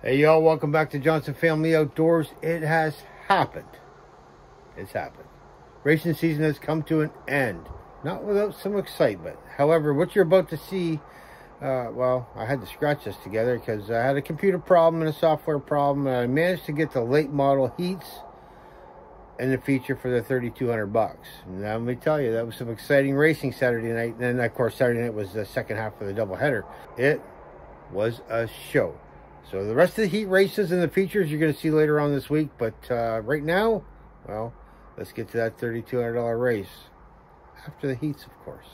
Hey y'all, welcome back to Johnson Family Outdoors. It has happened. It's happened. Racing season has come to an end. Not without some excitement. However, what you're about to see, uh, well, I had to scratch this together because I had a computer problem and a software problem. And I managed to get the late model heats and the feature for the 3200 bucks. Now let me tell you, that was some exciting racing Saturday night. And then of course Saturday night was the second half of the doubleheader. It was a show. So the rest of the heat races and the features you're going to see later on this week. But uh, right now, well, let's get to that $3,200 race. After the heats, of course.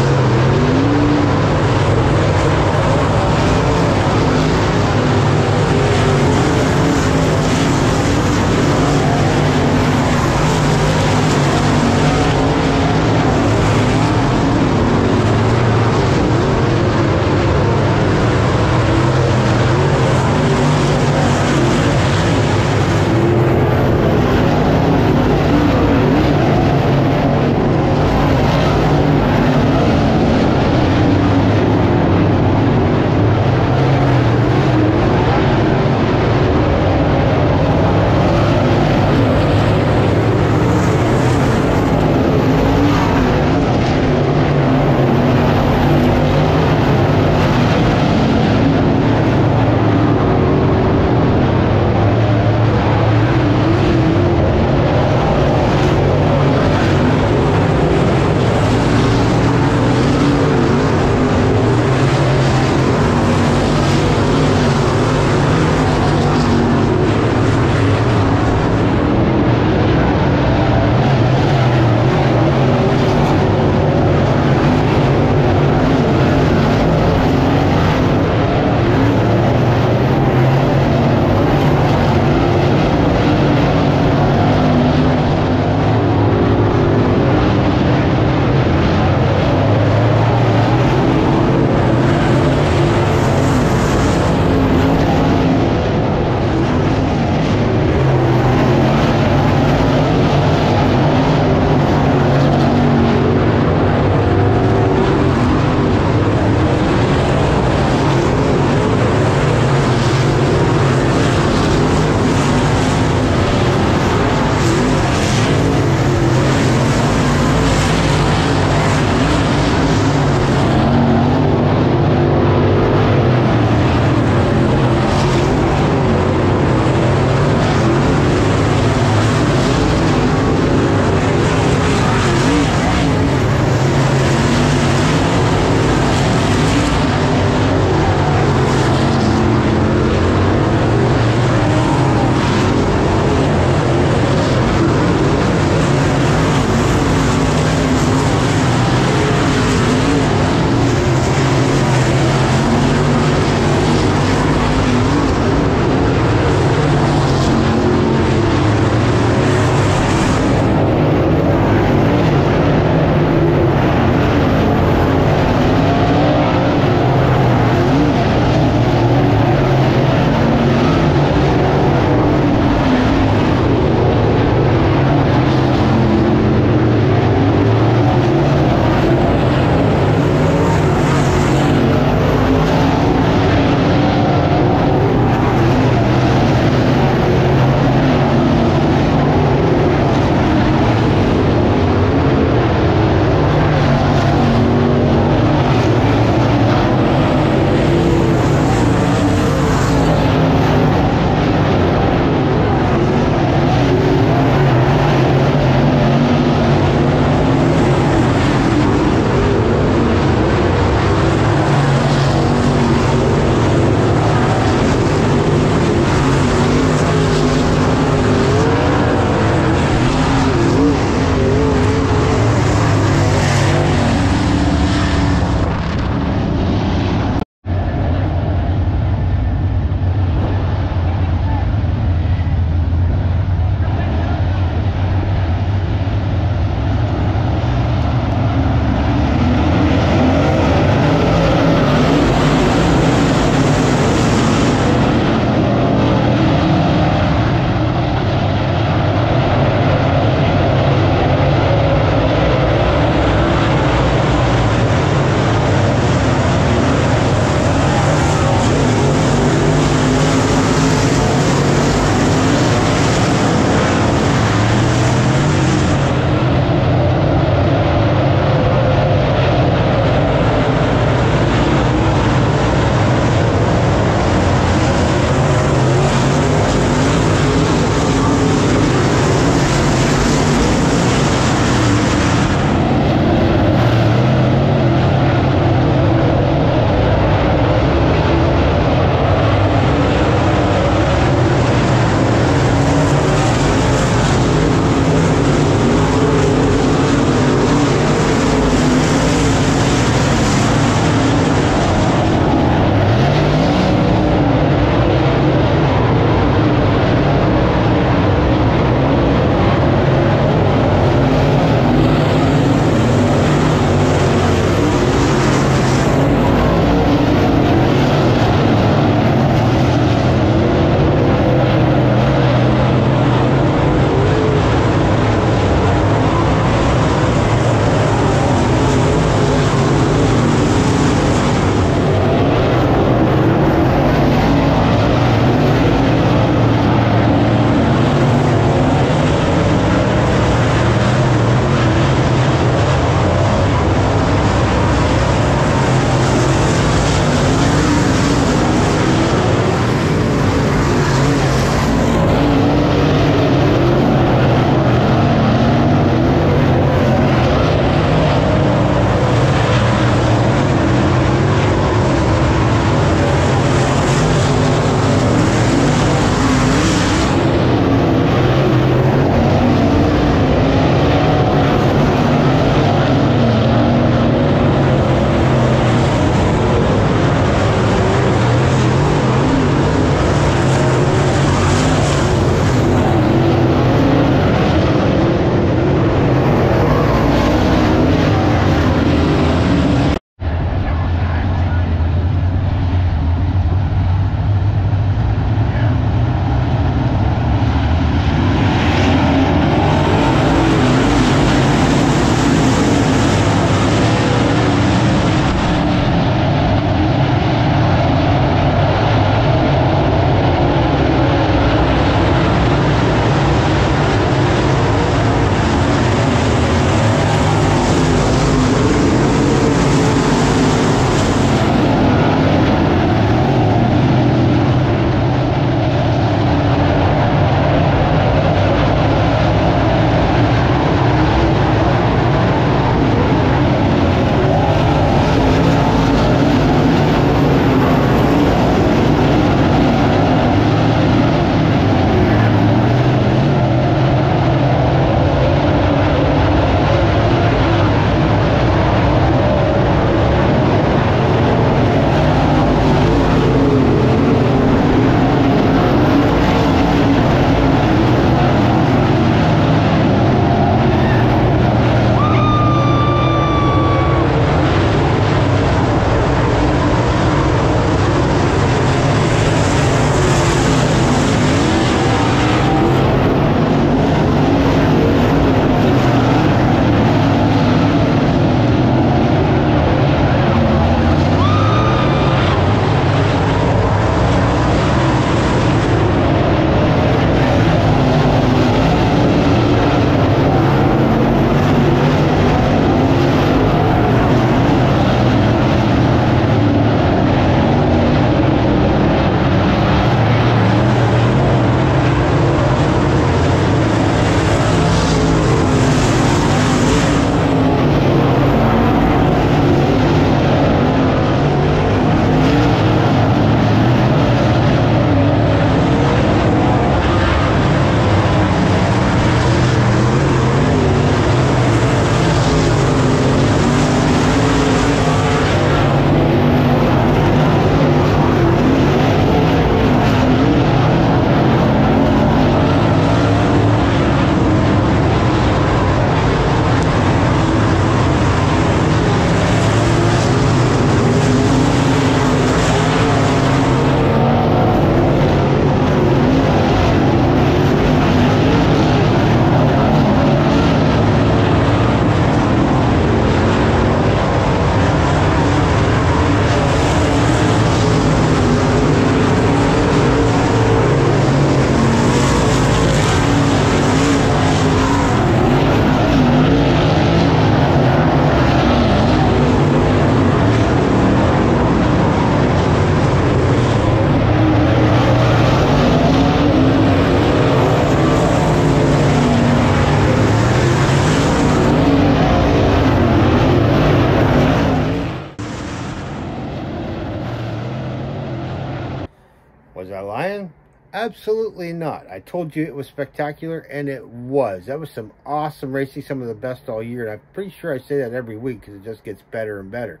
Absolutely not. I told you it was spectacular, and it was. That was some awesome racing, some of the best all year. And I'm pretty sure I say that every week because it just gets better and better.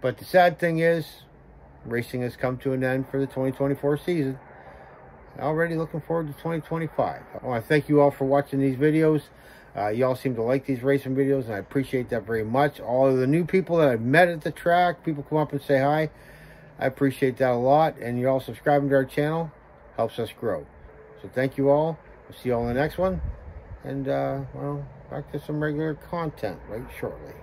But the sad thing is, racing has come to an end for the 2024 season. Already looking forward to 2025. I want to thank you all for watching these videos. Uh, y'all seem to like these racing videos, and I appreciate that very much. All of the new people that I've met at the track, people come up and say hi. I appreciate that a lot. And you all subscribing to our channel helps us grow. So thank you all. We'll see you all in the next one. And, uh, well, back to some regular content right shortly.